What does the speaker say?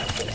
Yeah.